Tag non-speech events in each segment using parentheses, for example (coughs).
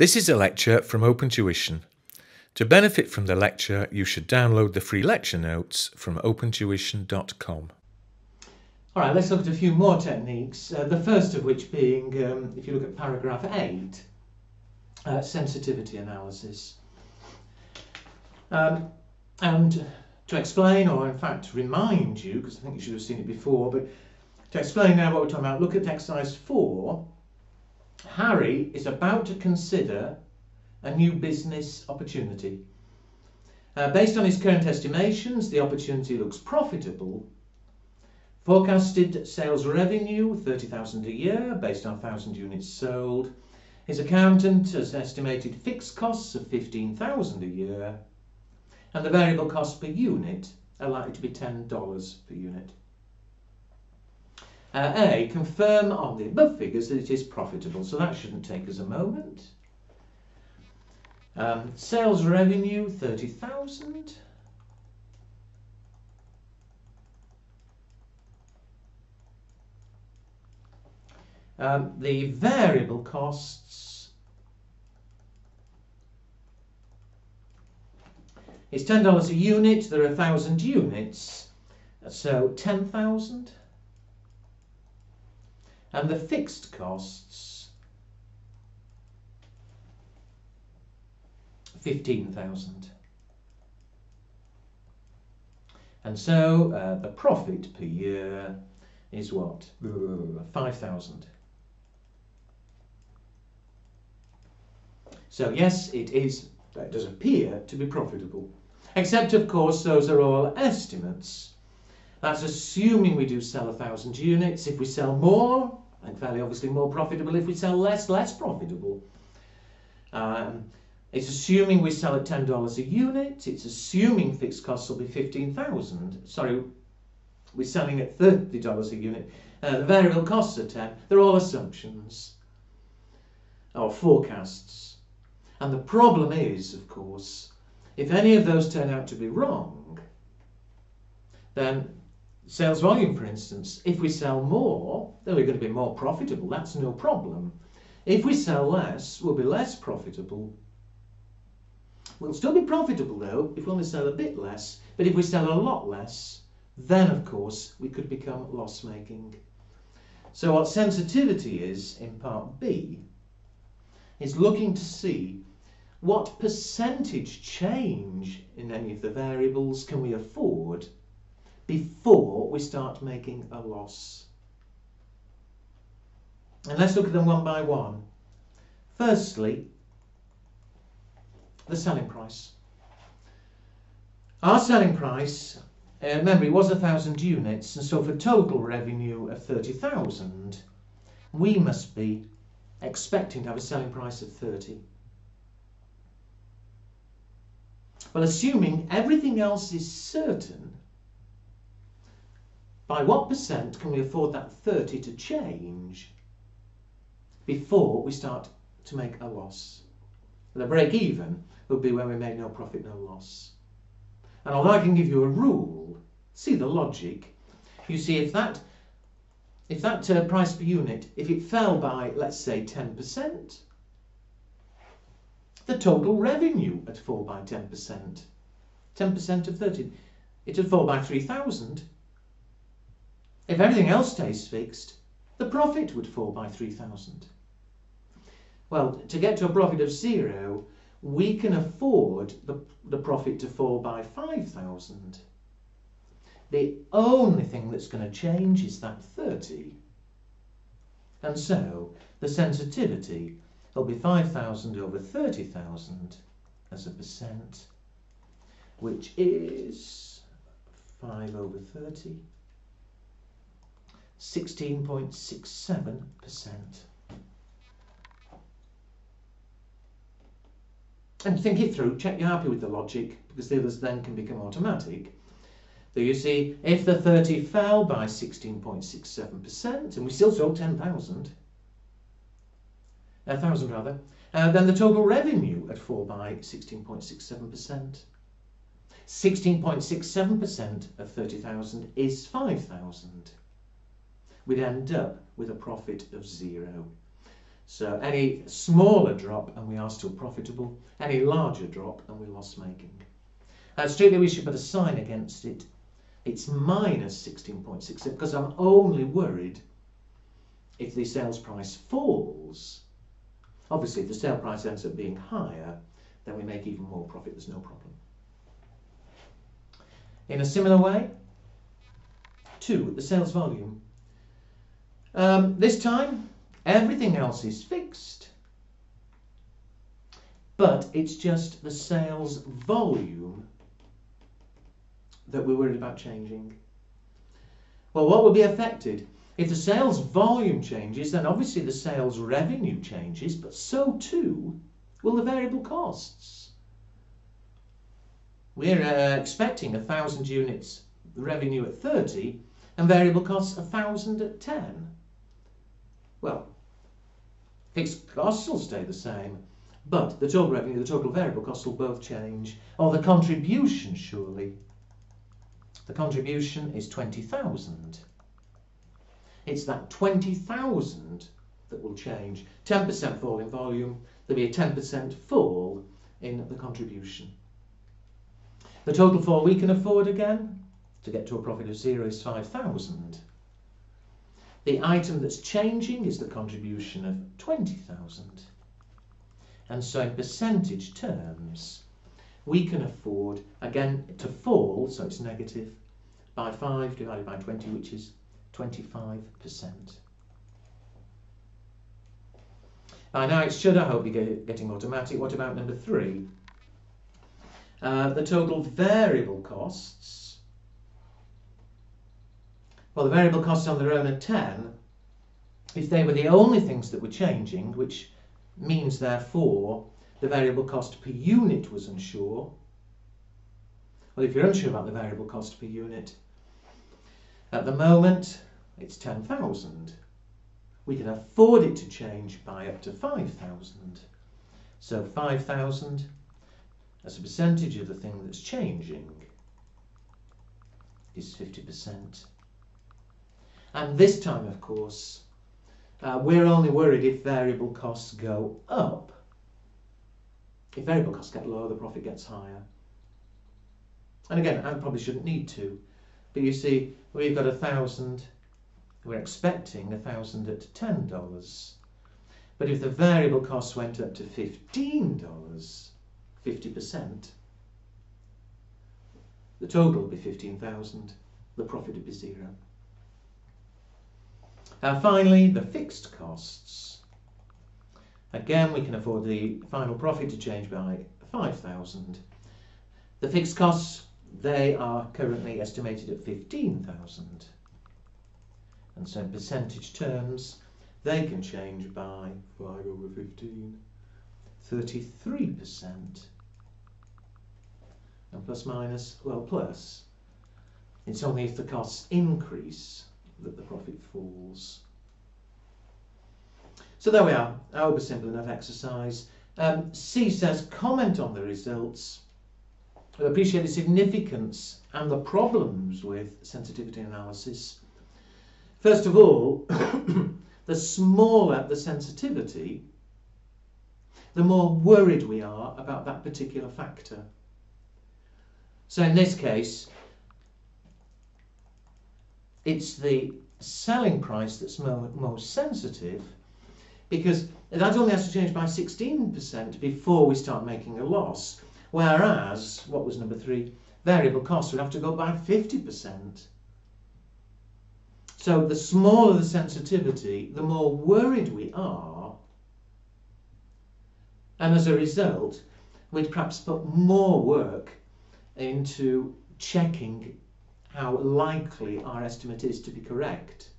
This is a lecture from Open Tuition. To benefit from the lecture, you should download the free lecture notes from opentuition.com. All right, let's look at a few more techniques. Uh, the first of which being, um, if you look at paragraph 8, uh, sensitivity analysis. Um, and to explain, or in fact remind you, because I think you should have seen it before, but to explain now what we're talking about, look at exercise 4. Harry is about to consider a new business opportunity. Uh, based on his current estimations, the opportunity looks profitable. Forecasted sales revenue 30,000 a year based on 1,000 units sold. His accountant has estimated fixed costs of 15,000 a year and the variable costs per unit are likely to be $10 per unit. Uh, a, confirm on the above figures that it is profitable, so that shouldn't take us a moment. Um, sales revenue 30,000. Um, the variable costs is $10 a unit. There are 1,000 units, so 10,000. And the fixed costs 15,000. And so uh, the profit per year is what? 5,000. So yes, it is, it does appear to be profitable. Except, of course, those are all estimates. That's assuming we do sell a thousand units. If we sell more, and fairly obviously more profitable. If we sell less, less profitable. Um, it's assuming we sell at $10 a unit. It's assuming fixed costs will be 15,000. Sorry, we're selling at $30 a unit. Uh, the variable costs are 10. They're all assumptions or forecasts. And the problem is, of course, if any of those turn out to be wrong, then sales volume, for instance, if we sell more, then we're going to be more profitable. That's no problem. If we sell less, we'll be less profitable. We'll still be profitable though if we only sell a bit less, but if we sell a lot less, then of course we could become loss making. So what sensitivity is in part B is looking to see what percentage change in any of the variables can we afford before we start making a loss. And let's look at them one by one. Firstly, the selling price. Our selling price, uh, remember it was a thousand units, and so for total revenue of 30,000, we must be expecting to have a selling price of 30. Well, assuming everything else is certain, by what percent can we afford that 30 to change before we start to make a loss? The break even will be when we make no profit, no loss. And although I can give you a rule, see the logic. You see, if that if that uh, price per unit, if it fell by, let's say, 10%, the total revenue would fall by 10%. 10% of 30, it would fall by 3,000. If everything else stays fixed, the profit would fall by 3,000. Well, to get to a profit of zero, we can afford the, the profit to fall by 5,000. The only thing that's going to change is that 30. And so the sensitivity will be 5,000 over 30,000 as a percent, which is 5 over 30. 16.67%. And think it through, check you're happy with the logic, because the others then can become automatic. So you see, if the 30 fell by 16.67%, and we still sold 10,000, a thousand rather, uh, then the total revenue would fall by 16.67%. 16.67% of 30,000 is 5,000 we'd end up with a profit of zero. So any smaller drop and we are still profitable, any larger drop and we're loss making. And strictly we should put a sign against it. It's minus 16.6 because I'm only worried if the sales price falls. Obviously, if the sale price ends up being higher, then we make even more profit, there's no problem. In a similar way, two, the sales volume. Um, this time, everything else is fixed, but it's just the sales volume that we're worried about changing. Well, what will be affected? If the sales volume changes, then obviously the sales revenue changes, but so too will the variable costs. We're uh, expecting a thousand units revenue at 30 and variable costs a thousand at 10. Well, fixed costs will stay the same, but the total revenue, the total variable costs will both change. Or the contribution, surely. The contribution is 20,000. It's that 20,000 that will change. 10% fall in volume, there'll be a 10% fall in the contribution. The total fall we can afford again to get to a profit of zero is 5,000. The item that's changing is the contribution of 20,000. And so in percentage terms, we can afford, again, to fall, so it's negative, by 5 divided by 20, which is 25%. By now it should, I hope you're getting automatic. What about number three? Uh, the total variable costs. Well, the variable costs on their own are 10. If they were the only things that were changing, which means therefore the variable cost per unit was unsure. Well, if you're unsure about the variable cost per unit, at the moment it's 10,000. We can afford it to change by up to 5,000. So 5,000 as a percentage of the thing that's changing is 50%. And this time, of course, uh, we're only worried if variable costs go up. If variable costs get lower, the profit gets higher. And again, I probably shouldn't need to, but you see, we've got a thousand we're expecting a thousand at ten dollars. But if the variable costs went up to fifteen dollars, fifty percent, the total would be fifteen thousand. The profit would be zero. And finally, the fixed costs. Again, we can afford the final profit to change by 5,000. The fixed costs, they are currently estimated at 15,000 and so in percentage terms they can change by 5 over 15 33% and plus minus well plus. It's only if the costs increase that the profit falls. So there we are I hope a simple enough exercise. Um, C says comment on the results. I appreciate the significance and the problems with sensitivity analysis. First of all, (coughs) the smaller the sensitivity, the more worried we are about that particular factor. So in this case, it's the selling price that's most sensitive because that only has to change by 16% before we start making a loss. Whereas, what was number three? Variable costs would have to go by 50%. So the smaller the sensitivity, the more worried we are. And as a result, we'd perhaps put more work into checking how likely our estimate is to be correct.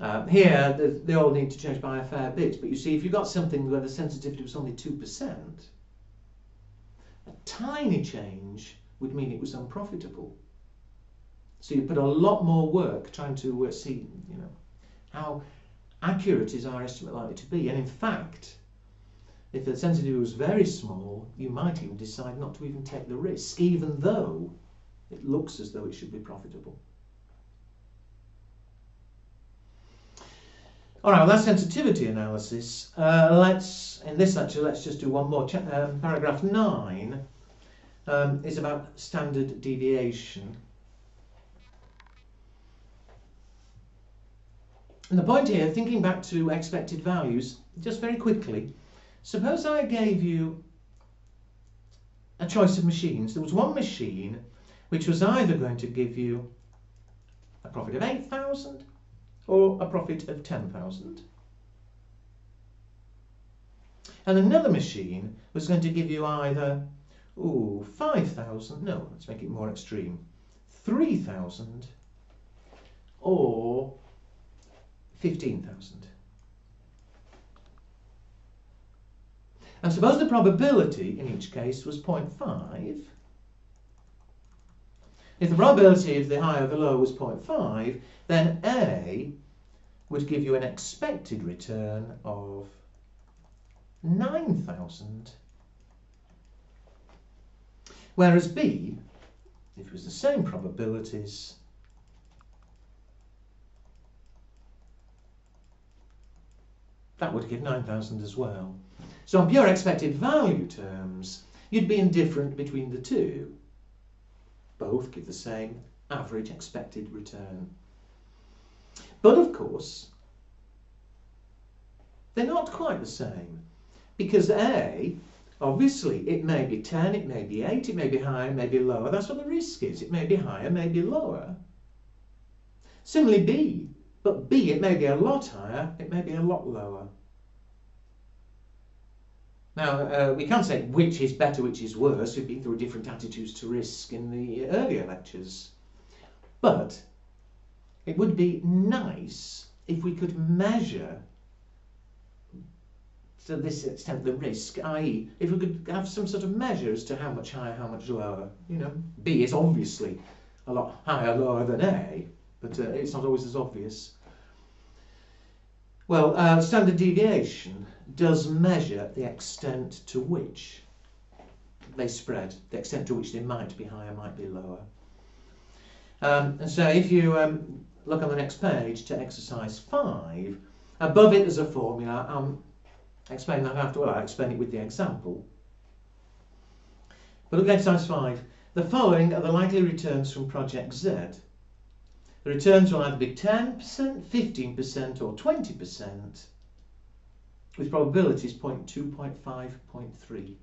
Uh, here, they all need to change by a fair bit, but you see, if you've got something where the sensitivity was only 2%, a tiny change would mean it was unprofitable. So you put a lot more work trying to uh, see, you know, how accurate is our estimate likely to be. And in fact, if the sensitivity was very small, you might even decide not to even take the risk, even though it looks as though it should be profitable. All right, well, that's sensitivity analysis. Uh, let's, in this lecture, let's just do one more. Ch- um, paragraph 9 um, is about standard deviation. And the point here, thinking back to expected values, just very quickly, suppose I gave you a choice of machines. There was one machine which was either going to give you a profit of 8,000 or a profit of 10,000. And another machine was going to give you either, ooh, 5,000, no, let's make it more extreme, 3,000 or 15,000. And suppose the probability in each case was 0.5. If the probability of the high or the low was 0.5, then A would give you an expected return of 9,000. Whereas B, if it was the same probabilities, that would give 9,000 as well. So on pure expected value terms, you'd be indifferent between the two. Both give the same average expected return. But of course, they're not quite the same. Because A, obviously, it may be 10, it may be 8, it may be higher, may be lower. That's what the risk is. It may be higher, may be lower. Similarly, B, but B, it may be a lot higher, it may be a lot lower. Now, uh, we can't say which is better, which is worse. We've been through different attitudes to risk in the earlier lectures. But it would be nice if we could measure to this extent the risk, i.e., if we could have some sort of measure as to how much higher, how much lower. You know, B is obviously a lot higher, lower than A, but uh, it's not always as obvious. Well, uh, standard deviation does measure the extent to which they spread, the extent to which they might be higher, might be lower. Um, and so if you um, look on the next page to exercise 5, above it there's a formula. Um, explain that after, well, I'll explain it with the example. But look at exercise 5. The following are the likely returns from project Z. The returns will either be 10%, 15% or 20% with probabilities 0.2, 0.5, 0.3.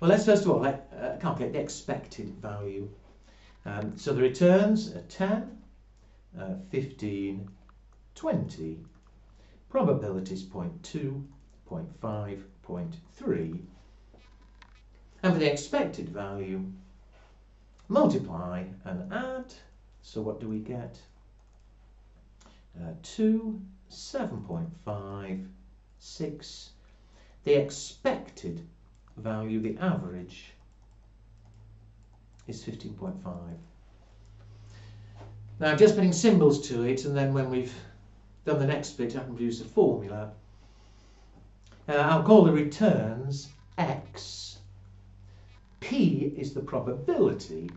Well, let's first of all uh, calculate the expected value. Um, so the returns are 10, uh, 15, 20. Probabilities 0.2, 0.5, 0.3. And for the expected value, multiply and add. So what do we get? Uh, 2, 7.5, 6. The expected value, the average, is 15.5. Now, just putting symbols to it, and then when we've done the next bit, I can produce a formula. Uh, I'll call the returns x. P is the probability.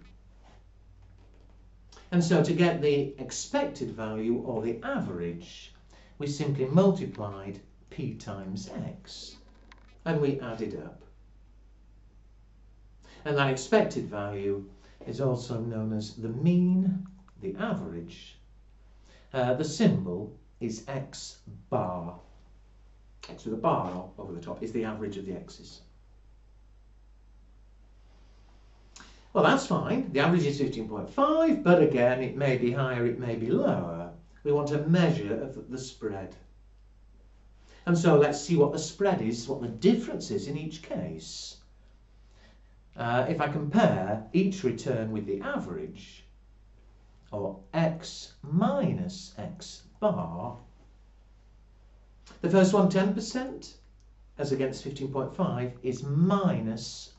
And so to get the expected value or the average, we simply multiplied p times x and we added up. And that expected value is also known as the mean, the average. Uh, the symbol is x bar. X with a bar over the top is the average of the x's. Well, that's fine. The average is 15.5, but again, it may be higher, it may be lower. We want a measure of the spread. And so let's see what the spread is, what the difference is in each case. Uh, if I compare each return with the average, or x minus x bar, the first one, 10%, as against 15.5, is minus,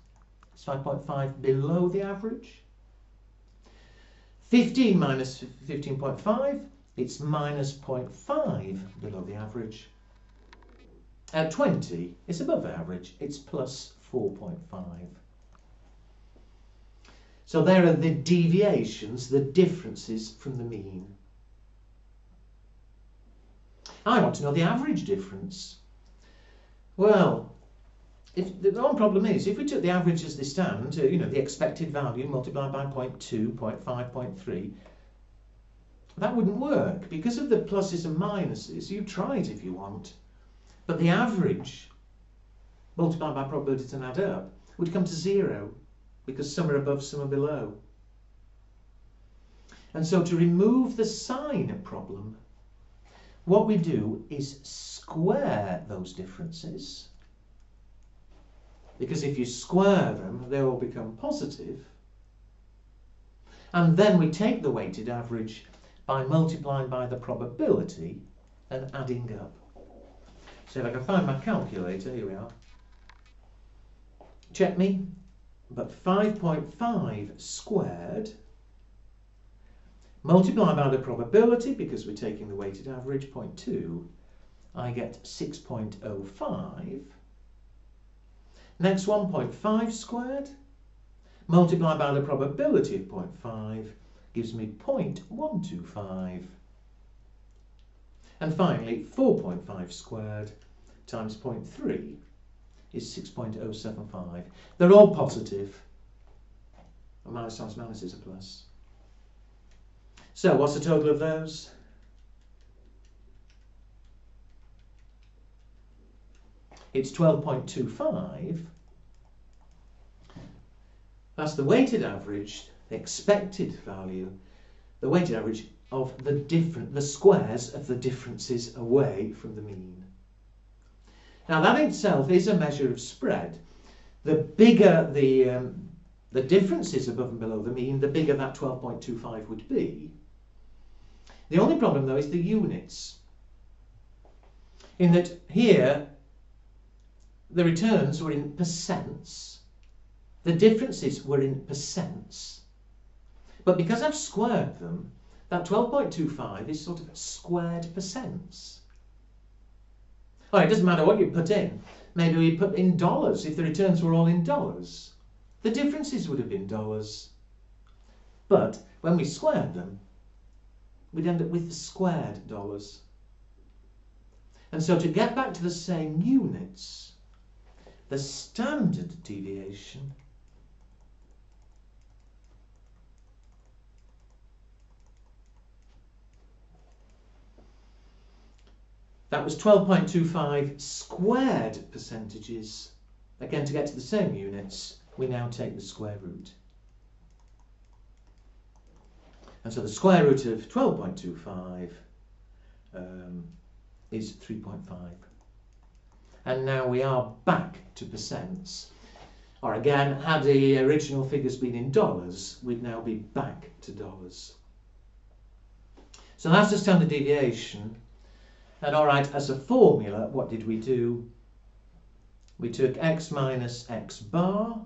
it's 5.5 below the average. 15 minus 15.5 it's minus 0.5 below the average. At 20, it's above average, it's plus 4.5. So there are the deviations, the differences from the mean. I want to know the average difference. Well, if the one problem is, if we took the average as they stand, uh, you know, the expected value multiplied by 0.2, 0.5, 0.3, that wouldn't work because of the pluses and minuses. You try it if you want. But the average multiplied by probability to add up would come to zero because some are above, some are below. And so to remove the sign problem, what we do is square those differences. Because if you square them, they all become positive. And then we take the weighted average by multiplying by the probability and adding up. So if I can find my calculator, here we are. Check me, but 5.5 squared multiplied by the probability, because we're taking the weighted average, 0.2, I get 6.05. Next 1.5 squared, multiplied by the probability of 0.5, gives me 0.125. And finally, 4.5 squared times 0.3 is 6.075. They're all positive. A minus times minus is a plus. So what's the total of those? It's 12.25. That's the weighted average, expected value, the weighted average of the different, the squares of the differences away from the mean. Now that itself is a measure of spread. The bigger the, um, the differences above and below the mean, the bigger that 12.25 would be. The only problem though is the units. In that here the returns were in percents, the differences were in percents. But because I've squared them, that 12.25 is sort of squared percents. Oh, it doesn't matter what you put in. Maybe we put in dollars if the returns were all in dollars. The differences would have been dollars. But when we squared them, we'd end up with squared dollars. And so to get back to the same units, the standard deviation That was 12.25 squared percentages. Again, to get to the same units, we now take the square root. And so the square root of 12.25 um, is 3.5. And now we are back to percents. Or again, had the original figures been in dollars, we'd now be back to dollars. So that's the standard deviation. And all right, as a formula, what did we do? We took x minus x bar,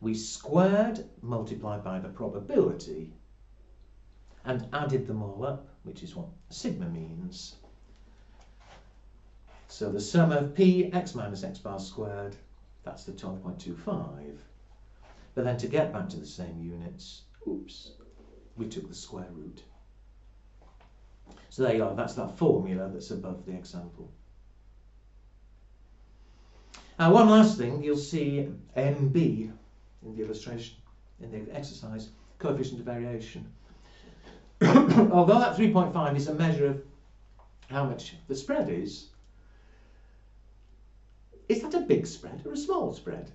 we squared, multiplied by the probability, and added them all up, which is what sigma means. So the sum of p x minus x bar squared, that's the 12.25. But then to get back to the same units, oops, we took the square root. So there you are, that's that formula that's above the example. Now one last thing, you'll see MB in the illustration, in the exercise, coefficient of variation. (coughs) although that 3.5 is a measure of how much the spread is, is that a big spread or a small spread?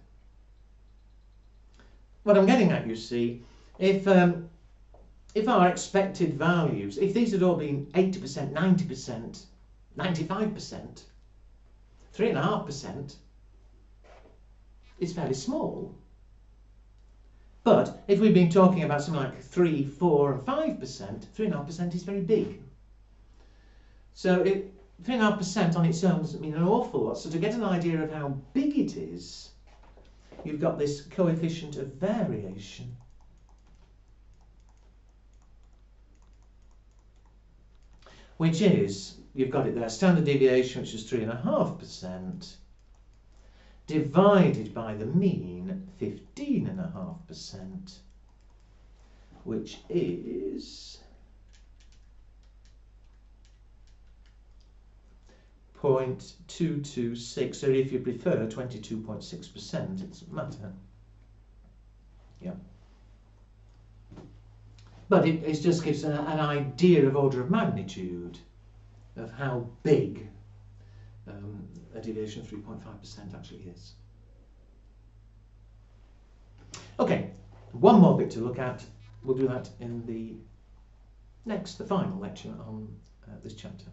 What I'm getting at, you see, if um, if our expected values, if these had all been 80%, 90%, 95%, 3.5%, it's fairly small. But if we've been talking about something like 3, 4 and 5%, 3.5% is very big. So 3.5% on its own doesn't mean an awful lot. So to get an idea of how big it is, you've got this coefficient of variation. Which is, you've got it there, standard deviation, which is 3.5%, divided by the mean 15.5%, which is 0.226, or if you prefer, 22.6%, it doesn't matter. Yeah. But it, it just gives an, an idea of order of magnitude of how big um, a deviation of 3.5% actually is. Okay, one more bit to look at. We'll do that in the next, the final lecture on uh, this chapter.